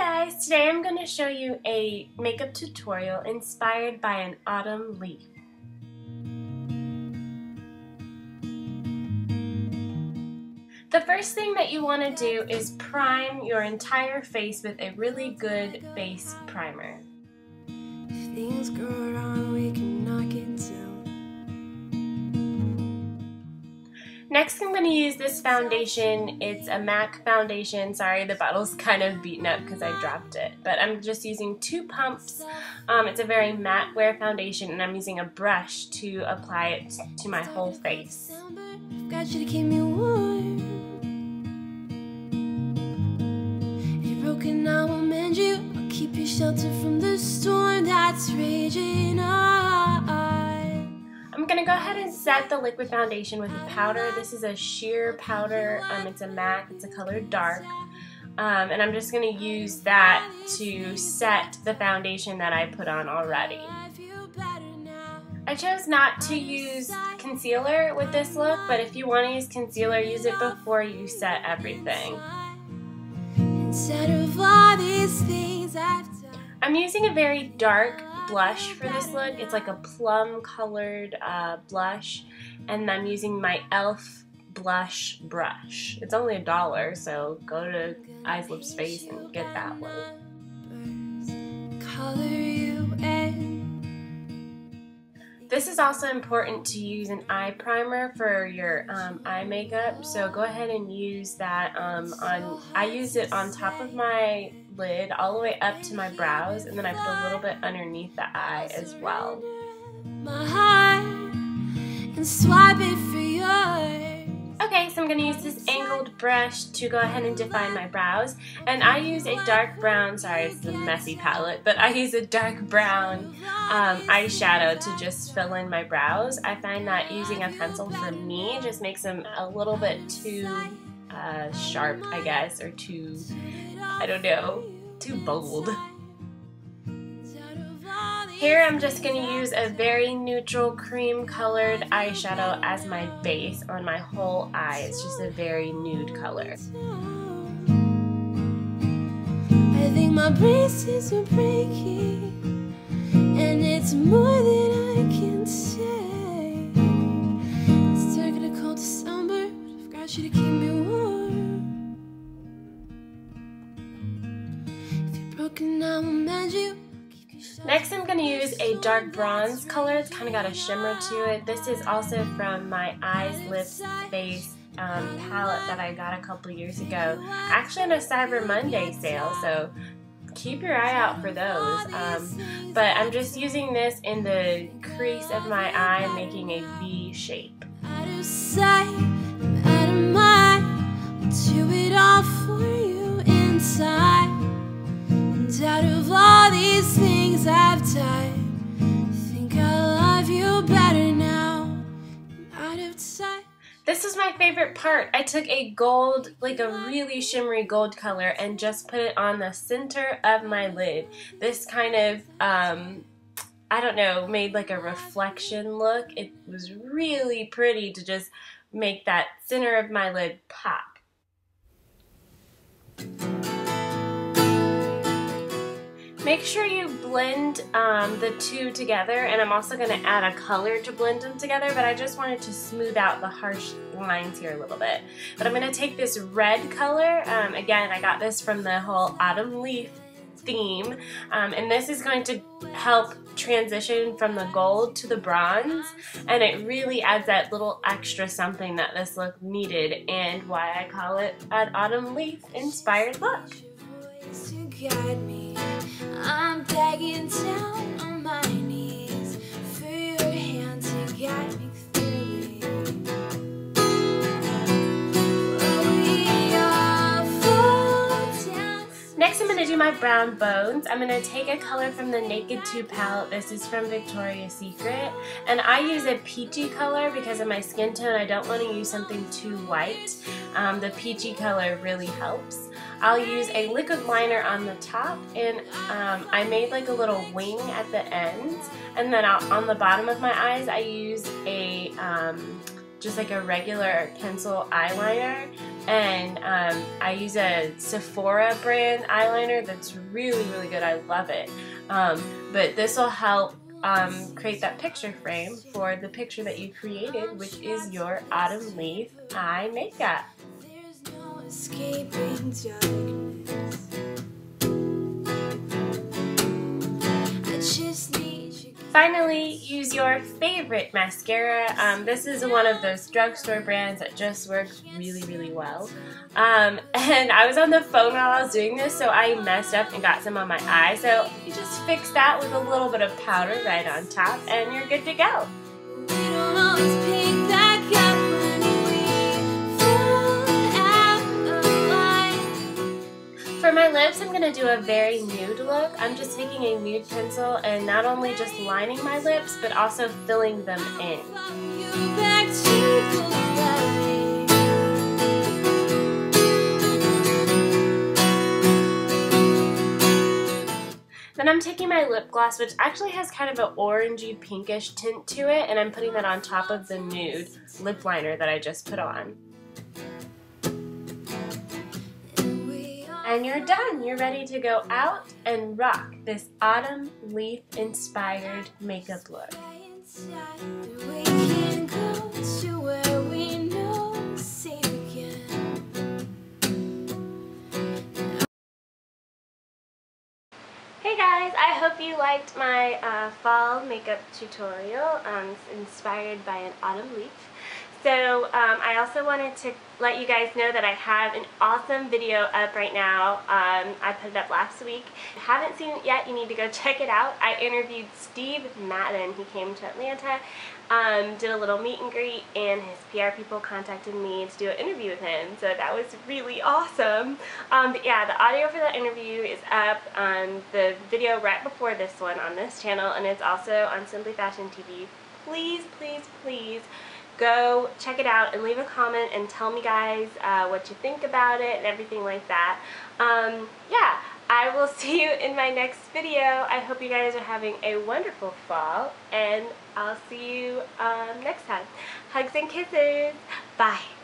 guys, today I'm going to show you a makeup tutorial inspired by an autumn leaf. The first thing that you want to do is prime your entire face with a really good face primer. Next I'm going to use this foundation. It's a MAC foundation. Sorry, the bottle's kind of beaten up because I dropped it. But I'm just using two pumps. Um, it's a very matte wear foundation and I'm using a brush to apply it to my whole face. Keep you. I'll keep you sheltered from the storm that's raging on going to go ahead and set the liquid foundation with a powder. This is a sheer powder. Um, it's a MAC. It's a color dark. Um, and I'm just going to use that to set the foundation that I put on already. I chose not to use concealer with this look, but if you want to use concealer, use it before you set everything. I'm using a very dark blush for this look. It's like a plum colored uh, blush and I'm using my e.l.f. blush brush. It's only a dollar so go to Eyes Lips Face and get that one. This is also important to use an eye primer for your um, eye makeup, so go ahead and use that um, on, I use it on top of my lid all the way up to my brows, and then I put a little bit underneath the eye as well. Okay, so I'm going to use this angled brush to go ahead and define my brows. And I use a dark brown, sorry it's a messy palette, but I use a dark brown um, eyeshadow to just fill in my brows. I find that using a pencil for me just makes them a little bit too uh, sharp, I guess, or too, I don't know, too bold. Here I'm just going to use a very neutral cream colored eyeshadow as my base on my whole eye. It's just a very nude color. I think my braces are breaking and it's more than I can say. It's taking a cold December, but I've got you to keep me warm. Next I'm going to use a dark bronze color. It's kind of got a shimmer to it. This is also from my Eyes, Lips, Face um, palette that I got a couple years ago. Actually on a Cyber Monday sale, so keep your eye out for those. Um, but I'm just using this in the crease of my eye, making a V shape. Do it all for you inside. Out of all these things I've done. Think I love you better now. Out of sight. This is my favorite part. I took a gold, like a really shimmery gold color and just put it on the center of my lid. This kind of, um, I don't know, made like a reflection look. It was really pretty to just make that center of my lid pop. Make sure you blend um, the two together and I'm also going to add a color to blend them together but I just wanted to smooth out the harsh lines here a little bit. But I'm going to take this red color, um, again I got this from the whole autumn leaf theme um, and this is going to help transition from the gold to the bronze and it really adds that little extra something that this look needed and why I call it an autumn leaf inspired look. I'm begging down on my knees for your hand to guide me my brow bones. I'm going to take a color from the Naked 2 palette. This is from Victoria's Secret. And I use a peachy color because of my skin tone. I don't want to use something too white. Um, the peachy color really helps. I'll use a liquid liner on the top and um, I made like a little wing at the end and then I'll, on the bottom of my eyes I use a um, just like a regular pencil eyeliner. And um, I use a Sephora brand eyeliner that's really really good. I love it. Um, but this will help um, create that picture frame for the picture that you created which is your autumn leaf eye makeup Finally, use your favorite mascara. Um, this is one of those drugstore brands that just works really, really well. Um, and I was on the phone while I was doing this, so I messed up and got some on my eye. So you just fix that with a little bit of powder right on top, and you're good to go. To do a very nude look. I'm just taking a nude pencil and not only just lining my lips, but also filling them in. Then I'm taking my lip gloss, which actually has kind of an orangey pinkish tint to it, and I'm putting that on top of the nude lip liner that I just put on. And you're done. You're ready to go out and rock this autumn leaf inspired makeup look. Hey guys, I hope you liked my uh, fall makeup tutorial um, inspired by an autumn leaf. So um, I also wanted to let you guys know that I have an awesome video up right now. Um, I put it up last week. If you haven't seen it yet, you need to go check it out. I interviewed Steve Madden. He came to Atlanta, um, did a little meet and greet, and his PR people contacted me to do an interview with him. So that was really awesome. Um, but yeah, the audio for that interview is up on the video right before this one on this channel, and it's also on Simply Fashion TV. Please, please, please go check it out and leave a comment and tell me guys uh, what you think about it and everything like that. Um, yeah, I will see you in my next video. I hope you guys are having a wonderful fall and I'll see you um, next time. Hugs and kisses. Bye.